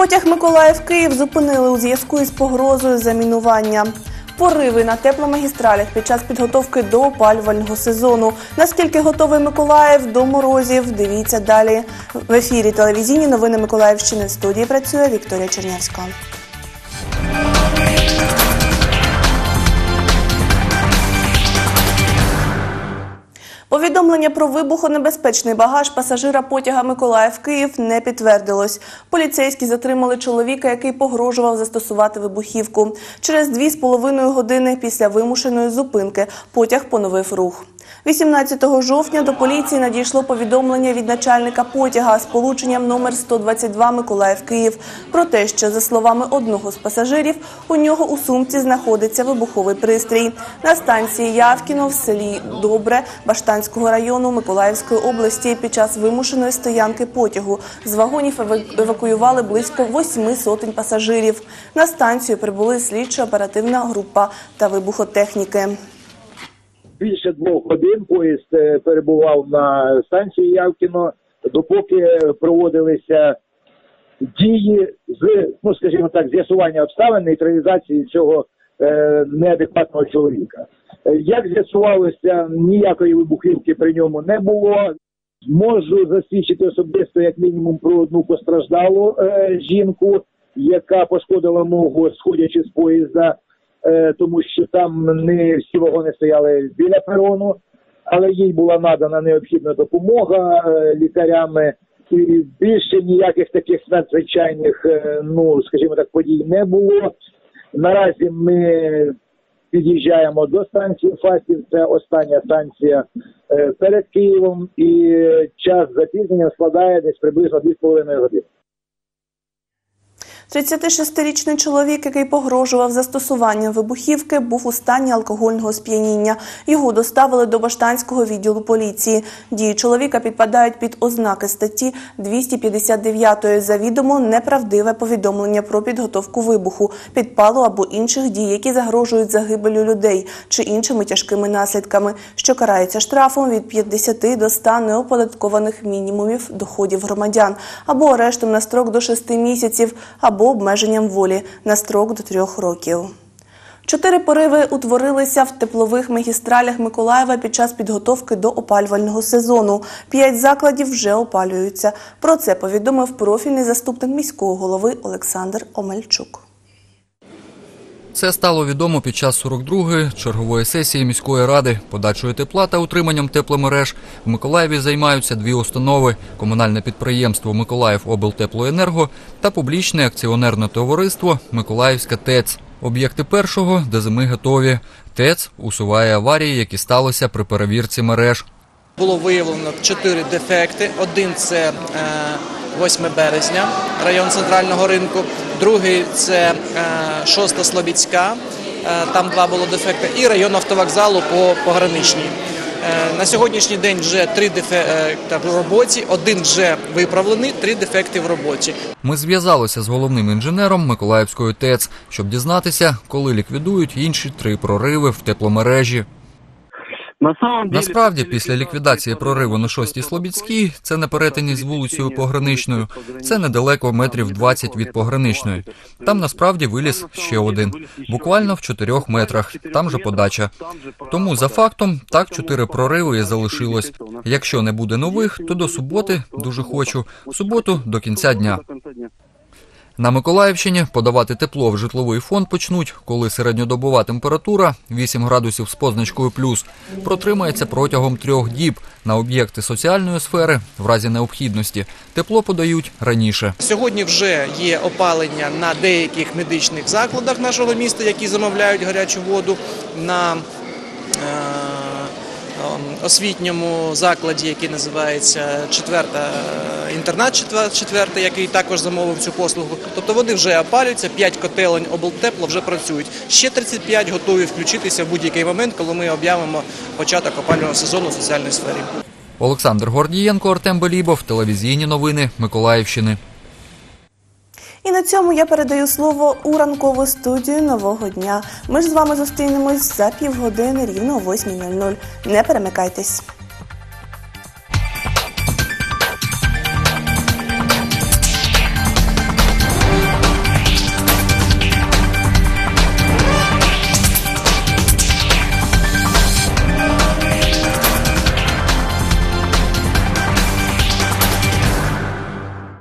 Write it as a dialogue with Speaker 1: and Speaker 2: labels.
Speaker 1: Потяг Миколаїв Київ зупинили у зв'язку із погрозою замінування. Пориви на тепломагістралях під час підготовки до опалювального сезону. Наскільки готовий Миколаїв до морозів? Дивіться далі. В ефірі телевізійні новини Миколаївщини в студії працює Вікторія Чернявська. Повідомлення про вибухонебезпечний багаж пасажира потяга Миколаїв Київ не підтвердилось. Поліцейські затримали чоловіка, який погрожував застосувати вибухівку. Через дві з половиною години після вимушеної зупинки потяг поновив рух. 18 жовтня до поліції надійшло повідомлення від начальника потяга з полученням номер 122 Миколаїв Київ про те, що за словами одного з пасажирів у нього у сумці знаходиться вибуховий пристрій. На станції Явкіно в селі Добре Баштанського району Миколаївської області під час вимушеної стоянки потягу з вагонів евак- евакуювали близько восьми сотень пасажирів. На станцію прибули слідчо-оперативна група та вибухотехніки.
Speaker 2: більше двох годин поїзд е, перебував на станції Явкіно, допоки проводилися дії з, ну скажімо так, з'ясування обставин нейтралізації цього неадекватного чоловіка. Е, Як з'ясувалося, ніякої вибухівки при ньому не було. Можу засвідчити особисто як мінімум про одну постраждалу е, жінку, яка пошкодила ногу, сходячи з поїзда, е, тому що там не всі вагони стояли біля перону, але їй була надана необхідна допомога е, лікарями. І більше ніяких таких надзвичайних, е, ну скажімо так, подій не було. Наразі ми під'їжджаємо до станції Фастів. Це остання станція е, перед Києвом, і час запізнення складає десь приблизно 2,5 години.
Speaker 1: 36-річний чоловік, який погрожував застосуванням вибухівки, був у стані алкогольного сп'яніння. Його доставили до Баштанського відділу поліції. Дії чоловіка підпадають під ознаки статті 259 завідомо неправдиве повідомлення про підготовку вибуху, підпалу або інших дій, які загрожують загибелю людей чи іншими тяжкими наслідками, що карається штрафом від 50 до 100 неоподаткованих мінімумів доходів громадян або арештом на строк до 6 місяців або обмеженням волі на строк до трьох років. Чотири пориви утворилися в теплових магістралях Миколаєва під час підготовки до опалювального сезону. П'ять закладів вже опалюються. Про це повідомив профільний заступник міського голови Олександр Омельчук.
Speaker 3: Це стало відомо під час 42-ї чергової сесії міської ради. Подачою тепла та утриманням тепломереж в Миколаєві займаються дві установи: комунальне підприємство Миколаїв облтеплоенерго та публічне акціонерне товариство Миколаївська ТЕЦ. Об'єкти першого, де зими готові. ТЕЦ усуває аварії, які сталися при перевірці мереж.
Speaker 4: Було виявлено чотири дефекти. Один це е, 8 березня, район центрального ринку. Другий це е, 6 Слобідська, е, там два було дефекти, і район автовокзалу по пограничній. Е, На сьогоднішній день вже три дефекти в роботі, один вже виправлений, три дефекти в роботі.
Speaker 3: Ми зв'язалися з головним інженером Миколаївської ТЕЦ, щоб дізнатися, коли ліквідують інші три прориви в тепломережі.
Speaker 5: На
Speaker 3: Насправді, після ліквідації прориву на 6-й Слобідській, це на перетині з вулицею Пограничною, це недалеко метрів 20 від Пограничної. Там насправді виліз ще один, буквально в 4 метрах, там же подача. Тому за фактом так чотири прориви і залишилось. Якщо не буде нових, то до суботи, дуже хочу, суботу до кінця дня. На Миколаївщині подавати тепло в житловий фонд почнуть, коли середньодобова температура 8 градусів з позначкою плюс протримається протягом трьох діб. На об'єкти соціальної сфери в разі необхідності тепло подають раніше.
Speaker 4: Сьогодні вже є опалення на деяких медичних закладах нашого міста, які замовляють гарячу воду на е, освітньому закладі, який називається четверта е, інтернат четвер- четверта, який також замовив цю послугу. Тобто вони вже опалюються, 5 котелень облтепло вже працюють. Ще 35 готові включитися в будь-який момент, коли ми об'явимо початок опалювального сезону в соціальній сфері.
Speaker 3: Олександр Гордієнко, Артем Белібов, телевізійні новини Миколаївщини.
Speaker 1: І на цьому я передаю слово у ранкову студію нового дня. Ми ж з вами зустрінемось за півгодини рівно о 8.00. Не перемикайтесь.